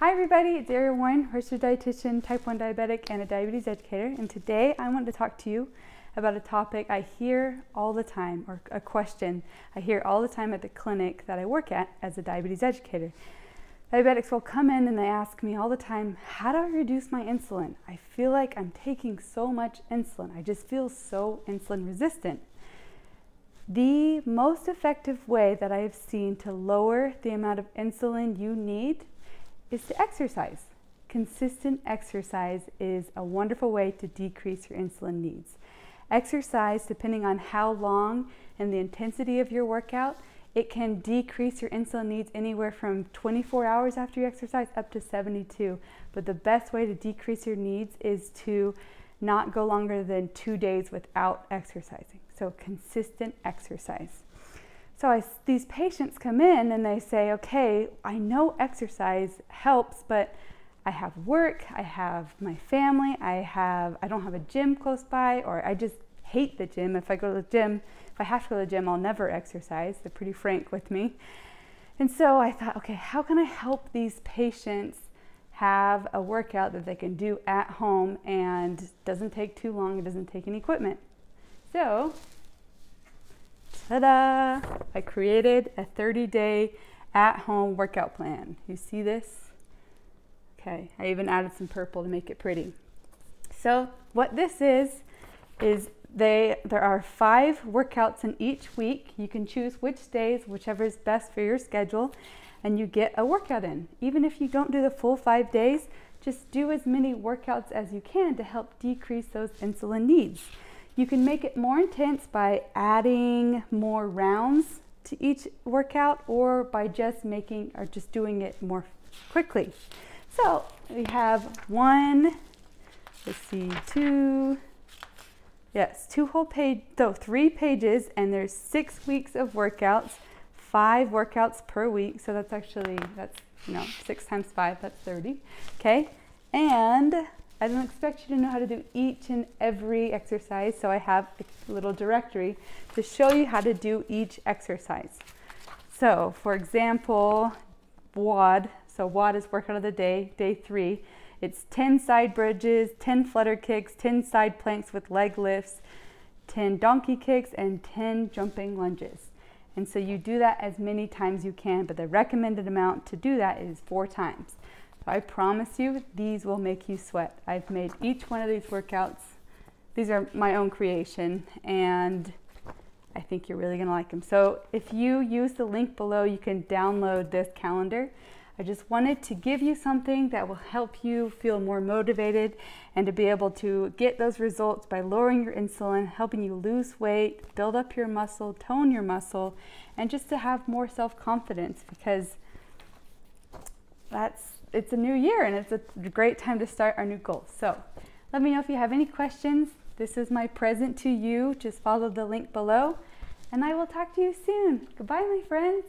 Hi everybody, it's Ariel Warren, registered dietitian, type 1 diabetic, and a diabetes educator. And today I want to talk to you about a topic I hear all the time, or a question I hear all the time at the clinic that I work at as a diabetes educator. Diabetics will come in and they ask me all the time, how do I reduce my insulin? I feel like I'm taking so much insulin. I just feel so insulin resistant. The most effective way that I have seen to lower the amount of insulin you need is to exercise. Consistent exercise is a wonderful way to decrease your insulin needs. Exercise, depending on how long and the intensity of your workout, it can decrease your insulin needs anywhere from 24 hours after you exercise up to 72. But the best way to decrease your needs is to not go longer than two days without exercising. So, consistent exercise. So I, these patients come in and they say, okay, I know exercise helps, but I have work, I have my family, I have I don't have a gym close by, or I just hate the gym. If I go to the gym, if I have to go to the gym, I'll never exercise. They're pretty frank with me. And so I thought, okay, how can I help these patients have a workout that they can do at home and doesn't take too long, it doesn't take any equipment. So ta-da! I created a 30-day at-home workout plan. You see this? Okay, I even added some purple to make it pretty. So what this is, is they, there are five workouts in each week. You can choose which days, whichever is best for your schedule, and you get a workout in. Even if you don't do the full five days, just do as many workouts as you can to help decrease those insulin needs. You can make it more intense by adding more rounds to each workout or by just making or just doing it more quickly. So we have one, let's see, two, yes, two whole page, so three pages and there's six weeks of workouts, five workouts per week. So that's actually, that's, you know, six times five, that's 30. Okay. And I don't expect you to know how to do each and every exercise, so I have a little directory to show you how to do each exercise. So, for example, WOD, so WOD is workout of the day, day three. It's 10 side bridges, 10 flutter kicks, 10 side planks with leg lifts, 10 donkey kicks, and 10 jumping lunges. And so you do that as many times you can, but the recommended amount to do that is four times. I promise you, these will make you sweat. I've made each one of these workouts. These are my own creation, and I think you're really gonna like them. So if you use the link below, you can download this calendar. I just wanted to give you something that will help you feel more motivated and to be able to get those results by lowering your insulin, helping you lose weight, build up your muscle, tone your muscle, and just to have more self-confidence because that's it's a new year and it's a great time to start our new goals. So let me know if you have any questions. This is my present to you. Just follow the link below and I will talk to you soon. Goodbye, my friends.